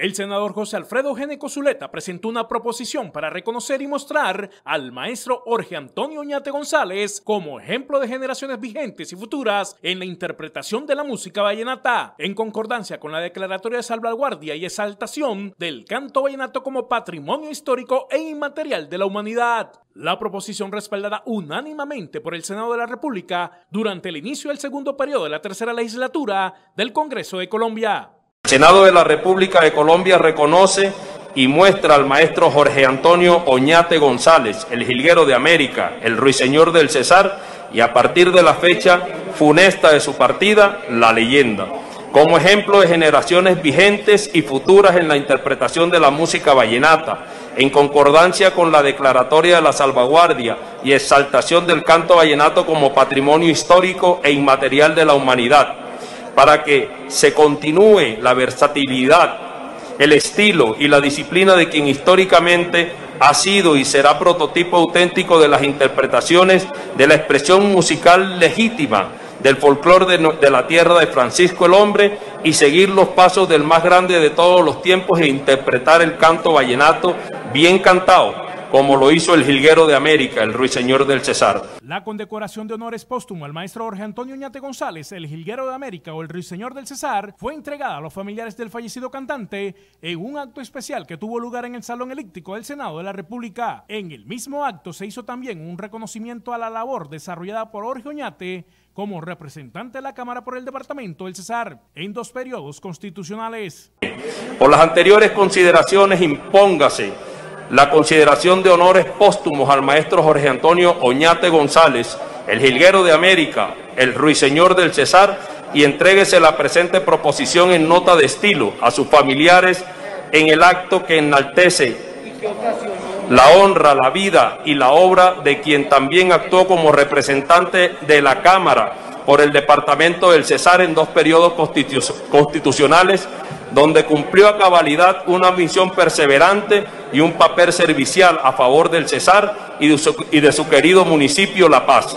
El senador José Alfredo Geneco Zuleta presentó una proposición para reconocer y mostrar al maestro Jorge Antonio Oñate González como ejemplo de generaciones vigentes y futuras en la interpretación de la música vallenata, en concordancia con la declaratoria de salvaguardia y exaltación del canto vallenato como patrimonio histórico e inmaterial de la humanidad. La proposición respaldada unánimemente por el Senado de la República durante el inicio del segundo periodo de la tercera legislatura del Congreso de Colombia. Senado de la República de Colombia reconoce y muestra al maestro Jorge Antonio Oñate González, el jilguero de América, el ruiseñor del Cesar, y a partir de la fecha funesta de su partida, la leyenda, como ejemplo de generaciones vigentes y futuras en la interpretación de la música vallenata, en concordancia con la declaratoria de la salvaguardia y exaltación del canto vallenato como patrimonio histórico e inmaterial de la humanidad para que se continúe la versatilidad, el estilo y la disciplina de quien históricamente ha sido y será prototipo auténtico de las interpretaciones de la expresión musical legítima del folclore de, de, la tierra de Francisco el Hombre y seguir los pasos del más grande de todos los tiempos e interpretar el canto vallenato bien cantado como lo hizo el jilguero de América, el ruiseñor del Cesar. La condecoración de honores póstumo al maestro Jorge Antonio Ñate González, el jilguero de América o el ruiseñor del Cesar, fue entregada a los familiares del fallecido cantante en un acto especial que tuvo lugar en el Salón Elíptico del Senado de la República. En el mismo acto se hizo también un reconocimiento a la labor desarrollada por Jorge Oñate como representante de la Cámara por el Departamento del Cesar en dos periodos constitucionales. Por las anteriores consideraciones, impóngase la consideración de honores póstumos al maestro Jorge Antonio Oñate González, el jilguero de América, el ruiseñor del Cesar, y entréguese la presente proposición en nota de estilo a sus familiares en el acto que enaltece la honra, la vida y la obra de quien también actuó como representante de la Cámara por el Departamento del Cesar en dos periodos constitucionales donde cumplió a cabalidad una misión perseverante y un papel servicial a favor del Cesar y de su, y de su querido municipio La Paz.